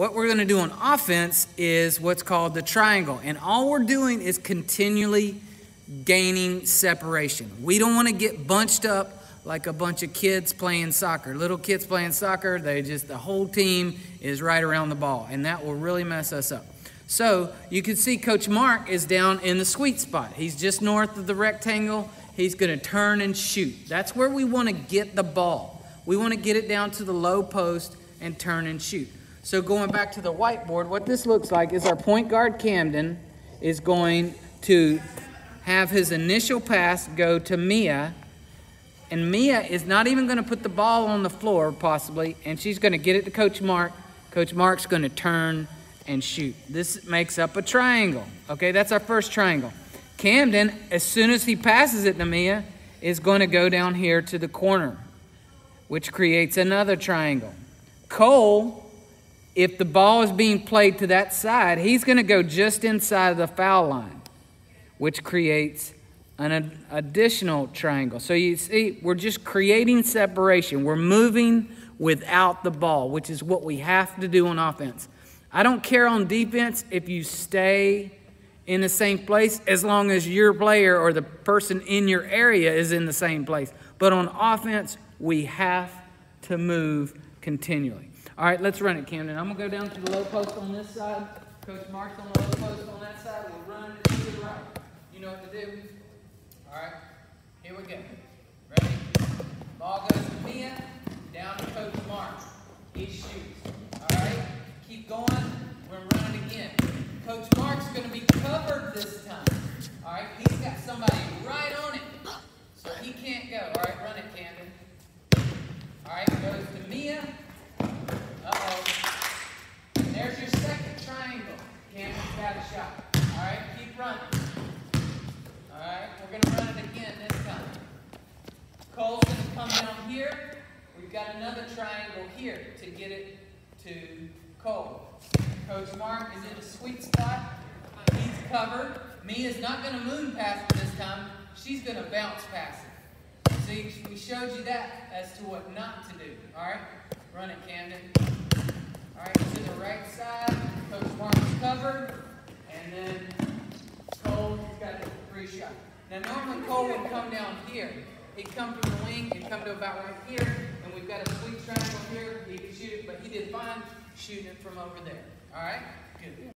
what we're going to do on offense is what's called the triangle. And all we're doing is continually gaining separation. We don't want to get bunched up like a bunch of kids playing soccer. Little kids playing soccer, they just, the whole team is right around the ball, and that will really mess us up. So you can see Coach Mark is down in the sweet spot. He's just north of the rectangle. He's going to turn and shoot. That's where we want to get the ball. We want to get it down to the low post and turn and shoot. So going back to the whiteboard, what this looks like is our point guard Camden is going to have his initial pass go to Mia. And Mia is not even going to put the ball on the floor, possibly, and she's going to get it to Coach Mark. Coach Mark's going to turn and shoot. This makes up a triangle. Okay, that's our first triangle. Camden, as soon as he passes it to Mia, is going to go down here to the corner, which creates another triangle. Cole if the ball is being played to that side, he's going to go just inside of the foul line, which creates an additional triangle. So you see, we're just creating separation. We're moving without the ball, which is what we have to do on offense. I don't care on defense if you stay in the same place as long as your player or the person in your area is in the same place. But on offense, we have to move continually. All right, let's run it, Camden. I'm going to go down to the low post on this side. Coach Mark's on the low post on that side. We'll run it to the right. You know what to do. All right, here we go. Ready? Ball goes to Mia, down to Coach Mark. He shoots. All right, keep going. We're running again. Coach Mark's going to be covered this time. All right, he's got somebody right on it, so he can't go. All right, run it, Camden. All right, goes to Mia. Got a shot. All right, keep running. All right, we're going to run it again this time. Cole's going to come down here. We've got another triangle here to get it to Cole. Coach Mark is in a sweet spot. He's covered. Mia's not going to moon pass it this time. She's going to bounce pass it. See, we showed you that as to what not to do. All right, run it, Camden. All right, to the right side. Coach Mark's covered. And then Cole has got a free shot. Now normally Cole would come down here. He'd come from the wing and come to about right here. And we've got a sweet triangle here. He could shoot it, but he did fine shooting it from over there. All right? Good.